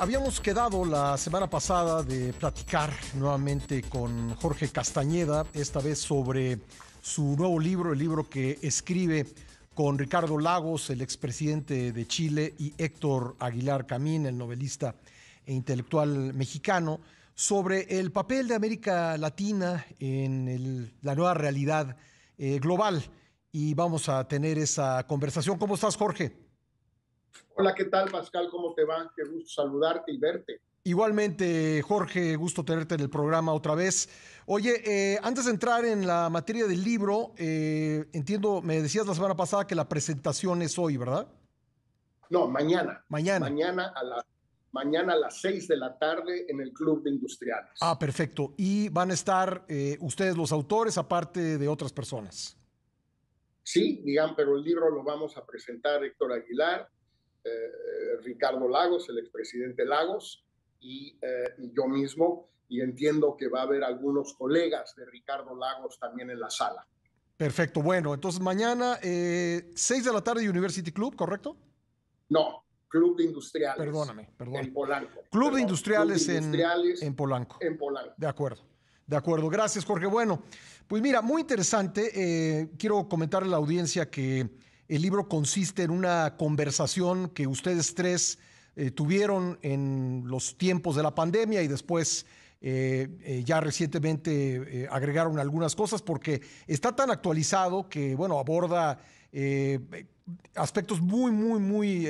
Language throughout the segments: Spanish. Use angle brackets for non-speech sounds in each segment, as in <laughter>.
habíamos quedado la semana pasada de platicar nuevamente con Jorge Castañeda, esta vez sobre su nuevo libro, el libro que escribe con Ricardo Lagos, el expresidente de Chile, y Héctor Aguilar Camín, el novelista e intelectual mexicano, sobre el papel de América Latina en la nueva realidad eh, global. Y vamos a tener esa conversación. ¿Cómo estás, Jorge? Hola, ¿qué tal, Pascal? ¿Cómo te va? Qué gusto saludarte y verte. Igualmente, Jorge, gusto tenerte en el programa otra vez. Oye, eh, antes de entrar en la materia del libro, eh, entiendo, me decías la semana pasada que la presentación es hoy, ¿verdad? No, mañana. Mañana. Mañana a, la, mañana a las seis de la tarde en el Club de Industriales. Ah, perfecto. Y van a estar eh, ustedes los autores, aparte de otras personas. Sí, digan, pero el libro lo vamos a presentar Héctor Aguilar, Ricardo Lagos, el expresidente Lagos, y, eh, y, yo mismo, y entiendo que va a haber algunos colegas de Ricardo Lagos también en la sala. Perfecto, bueno, entonces mañana, eh, 6 de la tarde, University Club, ¿correcto? No, Club de Industriales. Perdóname, perdóname. En Polanco. Club, Perdón, de, Industriales Club de Industriales en, en Polanco. En Polanco. De acuerdo. De acuerdo, gracias Jorge. Bueno, pues mira, muy interesante. Eh, quiero comentarle a la audiencia que el libro consiste en una conversación que ustedes tres eh, tuvieron en los tiempos de la pandemia y después eh, eh, ya recientemente agregaron algunas cosas porque está tan actualizado que, bueno, aborda aspectos muy, muy, muy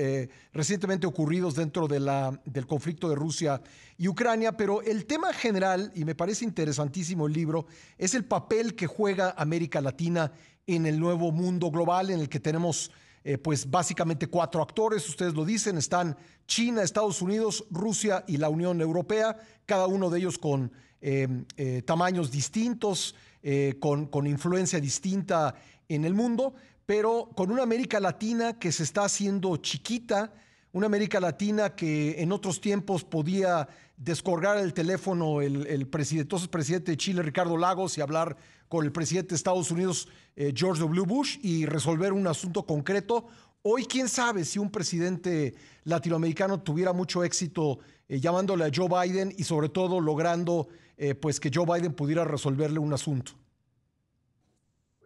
recientemente ocurridos dentro de la, del conflicto de Rusia y Ucrania, pero el tema general, y me parece interesantísimo el libro, es el papel que juega América Latina en el nuevo mundo global en el que tenemos eh, pues básicamente cuatro actores, ustedes lo dicen, están China, Estados Unidos, Rusia y la Unión Europea, cada uno de ellos con eh, eh, tamaños distintos, eh, con, con influencia distinta en el mundo, pero con una América Latina que se está haciendo chiquita, una América Latina que en otros tiempos podía descolgar el teléfono el, presidente, entonces presidente de Chile, Ricardo Lagos, y hablar con el presidente de Estados Unidos, eh, George W. Bush, y resolver un asunto concreto. Hoy, quién sabe si un presidente latinoamericano tuviera mucho éxito eh, llamándole a Joe Biden y sobre todo logrando eh, pues que Joe Biden pudiera resolverle un asunto.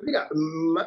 Mira,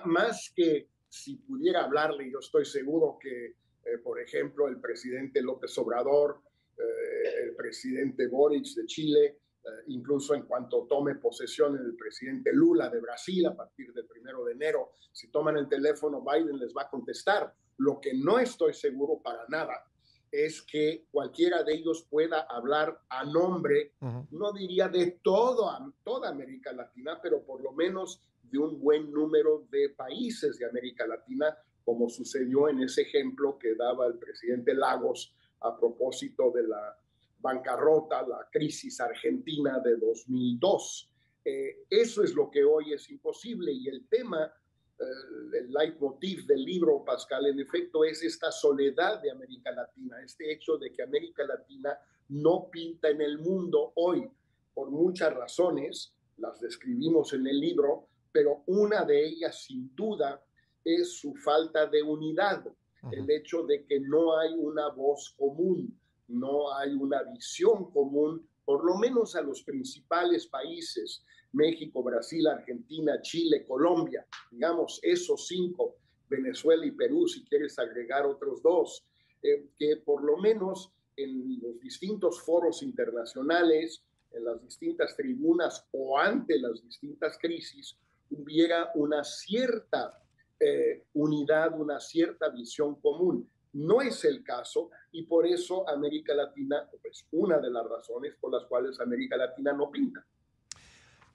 más que si pudiera hablarle, yo estoy seguro que, eh, por ejemplo, el presidente López Obrador, eh, el presidente Boric de Chile, eh, incluso en cuanto tome posesión el presidente Lula de Brasil a partir del primero de enero, si toman el teléfono, Biden les va a contestar. Lo que no estoy seguro para nada es que cualquiera de ellos pueda hablar a nombre, uh -huh. no diría de todo, toda América Latina, pero por lo menos de un buen número de países de América Latina, como sucedió en ese ejemplo que daba el presidente Lagos a propósito de la bancarrota, la crisis argentina de 2002. Eh, eso es lo que hoy es imposible y el tema, el leitmotiv del libro, Pascal, en efecto, es esta soledad de América Latina, este hecho de que América Latina no pinta en el mundo hoy. Por muchas razones, las describimos en el libro, pero una de ellas sin duda es su falta de unidad, el hecho de que no hay una voz común, no hay una visión común, por lo menos a los principales países, México, Brasil, Argentina, Chile, Colombia, digamos, esos cinco, Venezuela y Perú, si quieres agregar otros dos, eh, que por lo menos en los distintos foros internacionales, en las distintas tribunas o ante las distintas crisis, hubiera una cierta eh, unidad, una cierta visión común. No es el caso y por eso América Latina es pues, una de las razones por las cuales América Latina no pinta.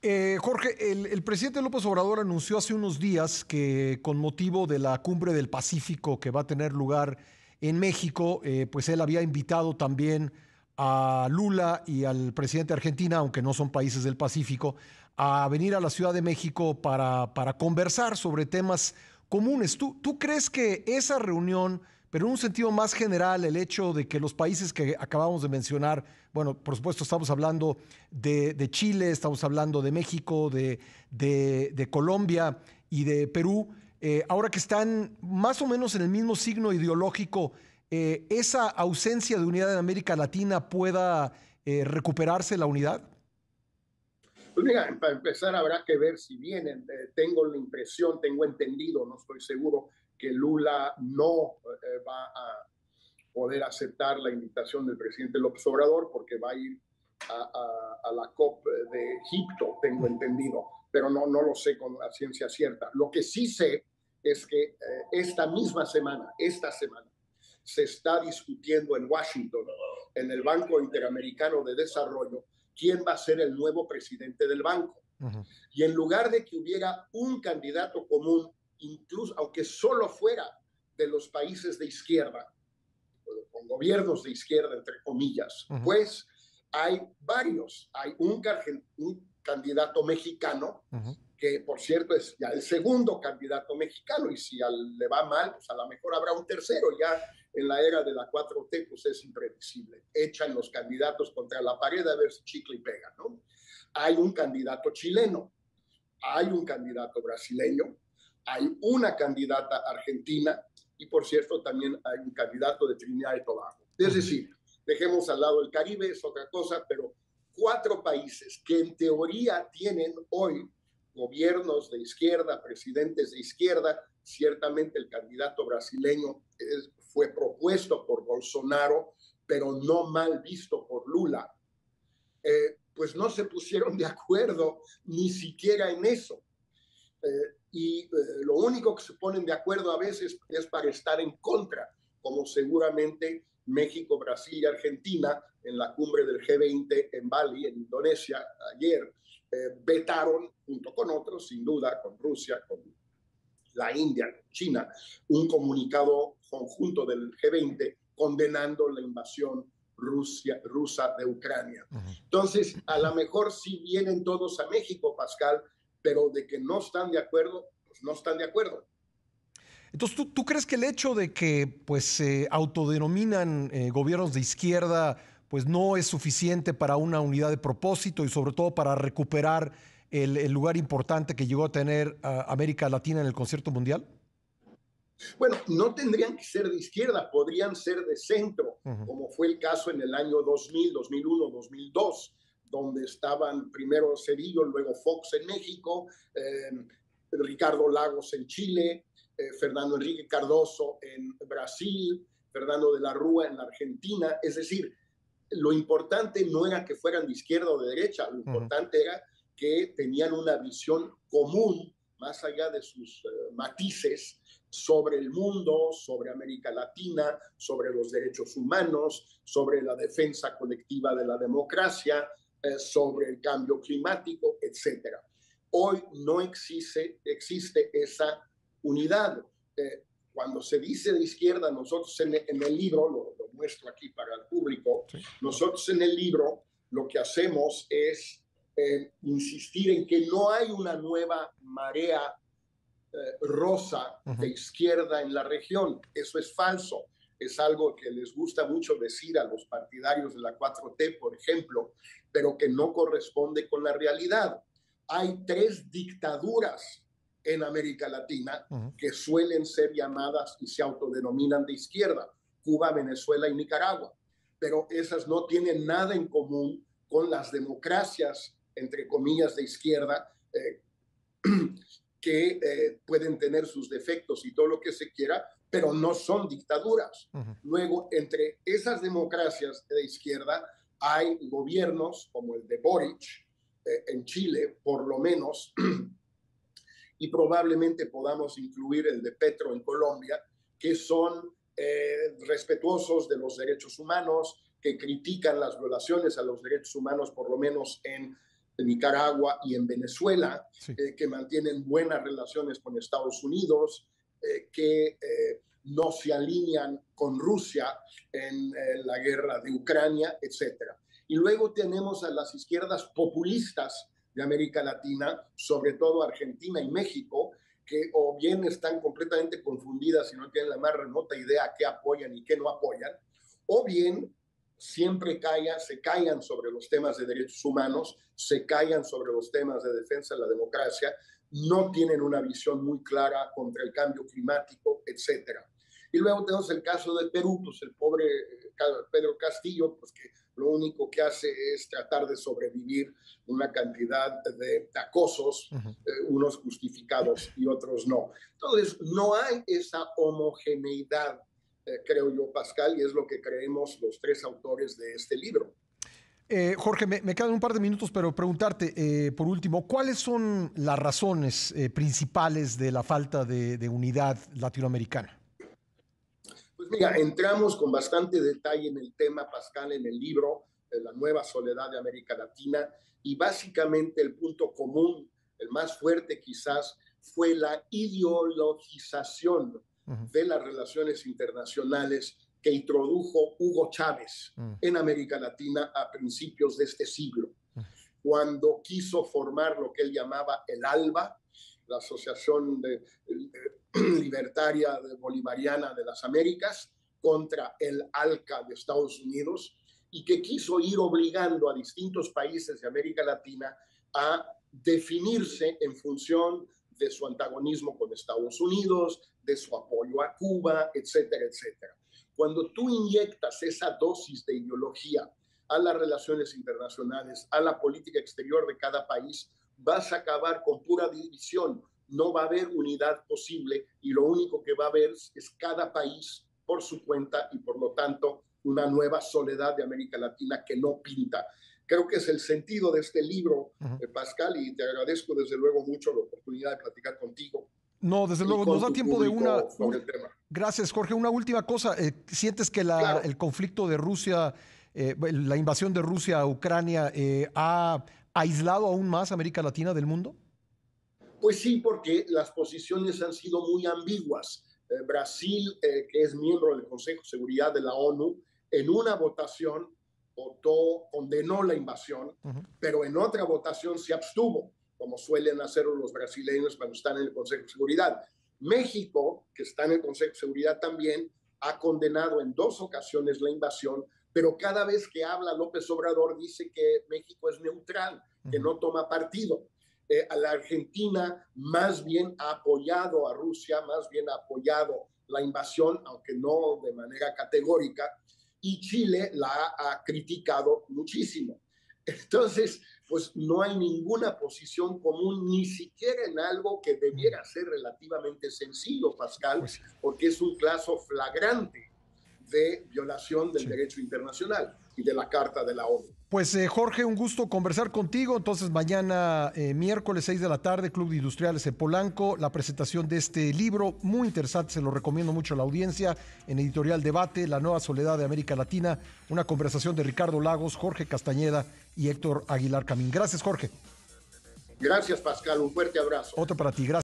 Eh, Jorge, el, presidente López Obrador anunció hace unos días que con motivo de la cumbre del Pacífico que va a tener lugar en México, eh, pues él había invitado también a Lula y al presidente de Argentina, aunque no son países del Pacífico, a venir a la Ciudad de México para, para conversar sobre temas comunes. ¿Tú, ¿Tú crees que esa reunión pero en un sentido más general, el hecho de que los países que acabamos de mencionar, bueno, por supuesto estamos hablando de, Chile, estamos hablando de México, de Colombia y de Perú, eh, ahora que están más o menos en el mismo signo ideológico, eh, esa ausencia de unidad en América Latina pueda eh, recuperarse la unidad? Pues mira, para empezar habrá que ver si vienen. tengo la impresión, tengo entendido, no estoy seguro, que Lula no va a poder aceptar la invitación del presidente López Obrador porque va a ir a, la COP de Egipto, tengo entendido, pero no, no lo sé con la ciencia cierta. Lo que sí sé es que eh, esta misma semana, esta semana, se está discutiendo en Washington, en el Banco Interamericano de Desarrollo, quién va a ser el nuevo presidente del banco. Y en lugar de que hubiera un candidato común, incluso aunque solo fuera de los países de izquierda, con gobiernos de izquierda, entre comillas, pues hay varios. Hay un, un candidato mexicano, que por cierto es ya el segundo candidato mexicano, y si le va mal, pues a lo mejor habrá un tercero. Ya en la era de la 4T, pues es imprevisible. Echan los candidatos contra la pared a ver si chicle y pega, ¿no? Hay un candidato chileno, hay un candidato brasileño, hay una candidata argentina, y por cierto también hay un candidato de Trinidad y Tobago. Es decir, dejemos al lado el Caribe, es otra cosa, pero cuatro países que en teoría tienen hoy gobiernos de izquierda, presidentes de izquierda, ciertamente el candidato brasileño fue propuesto por Bolsonaro, pero no mal visto por Lula. Eh, pues no se pusieron de acuerdo ni siquiera en eso. Eh, y eh, lo único que se ponen de acuerdo a veces es para estar en contra, como seguramente México, Brasil y Argentina en la cumbre del G20 en Bali, en Indonesia, ayer, eh, vetaron, junto con otros, sin duda, con Rusia, con la India, China, un comunicado conjunto del G20 condenando la invasión Rusia, rusa de Ucrania. Entonces, a lo mejor sí vienen todos a México, Pascal, pero de que no están de acuerdo, pues no están de acuerdo. Entonces, ¿tú, crees que el hecho de que pues se autodenominan eh, gobiernos de izquierda pues no es suficiente para una unidad de propósito y sobre todo para recuperar el, lugar importante que llegó a tener América Latina en el concierto mundial? Bueno, no tendrían que ser de izquierda, podrían ser de centro, como fue el caso en el año 2000, 2001, 2002 donde estaban primero Cedillo, luego Fox en México, eh, Ricardo Lagos en Chile, eh, Fernando Enrique Cardoso en Brasil, Fernando de la Rúa en la Argentina. Es decir, lo importante no era que fueran de izquierda o de derecha, lo importante era que tenían una visión común, más allá de sus eh, matices, sobre el mundo, sobre América Latina, sobre los derechos humanos, sobre la defensa colectiva de la democracia, sobre el cambio climático, etcétera. Hoy no existe, existe esa unidad. Eh, cuando se dice de izquierda, nosotros en, el libro, lo, muestro aquí para el público, nosotros en el libro lo que hacemos es eh, insistir en que no hay una nueva marea rosa de izquierda en la región. Eso es falso es algo que les gusta mucho decir a los partidarios de la 4T, por ejemplo, pero que no corresponde con la realidad. Hay tres dictaduras en América Latina que suelen ser llamadas y se autodenominan de izquierda, Cuba, Venezuela y Nicaragua, pero esas no tienen nada en común con las democracias, entre comillas, de izquierda, eh, <clears throat> que eh, pueden tener sus defectos y todo lo que se quiera, pero no son dictaduras. Luego, entre esas democracias de izquierda hay gobiernos como el de Boric eh, en Chile, por lo menos, <clears throat> y probablemente podamos incluir el de Petro en Colombia, que son eh, respetuosos de los derechos humanos, que critican las violaciones a los derechos humanos, por lo menos en Nicaragua y en Venezuela, eh, que mantienen buenas relaciones con Estados Unidos, eh, que eh, no se alinean con Rusia en, la guerra de Ucrania, etc. Y luego tenemos a las izquierdas populistas de América Latina, sobre todo Argentina y México, que o bien están completamente confundidas y no tienen la más remota idea qué apoyan y qué no apoyan, o bien siempre caigan, se caigan sobre los temas de derechos humanos, se caigan sobre los temas de defensa de la democracia, no tienen una visión muy clara contra el cambio climático, etc. Y luego tenemos el caso de Perú, pues el pobre Pedro Castillo, pues que lo único que hace es tratar de sobrevivir una cantidad de acosos, eh, unos justificados y otros no. Entonces, no hay esa homogeneidad, eh, creo yo, Pascal, y es lo que creemos los tres autores de este libro. Eh, Jorge, me, quedan un par de minutos, pero preguntarte, por último, ¿cuáles son las razones principales de la falta de unidad latinoamericana? Mira, entramos con bastante detalle en el tema, Pascal, en el libro de La nueva soledad de América Latina y básicamente el punto común, el más fuerte quizás, fue la ideologización de las relaciones internacionales que introdujo Hugo Chávez mm. en América Latina a principios de este siglo, cuando quiso formar lo que él llamaba el ALBA, la Asociación de, <clears throat> Libertaria Bolivariana de las Américas, contra el ALCA de Estados Unidos, y que quiso ir obligando a distintos países de América Latina a definirse en función de su antagonismo con Estados Unidos, de su apoyo a Cuba, etcétera, etcétera. Cuando tú inyectas esa dosis de ideología a las relaciones internacionales, a la política exterior de cada país, vas a acabar con pura división. No va a haber unidad posible y lo único que va a haber es cada país por su cuenta y por lo tanto una nueva soledad de América Latina que no pinta. Creo que es el sentido de este libro, eh, Pascal, y te agradezco desde luego mucho la oportunidad de platicar contigo. No, desde luego, nos da tiempo de una... Gracias, Jorge. Una última cosa. Eh, ¿Sientes que la, el conflicto de Rusia, eh, la invasión de Rusia a Ucrania, ha aislado aún más a América Latina del mundo? Pues sí, porque las posiciones han sido muy ambiguas. Eh, Brasil, eh, que es miembro del Consejo de Seguridad de la ONU, en una votación votó, condenó la invasión, pero en otra votación se abstuvo, como suelen hacer los brasileños cuando están en el Consejo de Seguridad. México, que está en el Consejo de Seguridad también, ha condenado en dos ocasiones la invasión, pero cada vez que habla López Obrador dice que México es neutral, que no toma partido. Eh, a la Argentina más bien ha apoyado a Rusia, más bien ha apoyado la invasión, aunque no de manera categórica, y Chile la ha criticado muchísimo. Entonces, pues no hay ninguna posición común, ni siquiera en algo que debiera ser relativamente sencillo, Pascal, pues porque es un caso flagrante de violación del derecho internacional y de la Carta de la ONU. Pues eh, Jorge, un gusto conversar contigo. Entonces mañana, eh, miércoles 6 de la tarde, Club de Industriales en Polanco, la presentación de este libro, muy interesante, se lo recomiendo mucho a la audiencia, en Editorial Debate, La Nueva Soledad de América Latina, una conversación de Ricardo Lagos, Jorge Castañeda y Héctor Aguilar Camín. Gracias, Jorge. Gracias, Pascal, un fuerte abrazo. Otro para ti, gracias.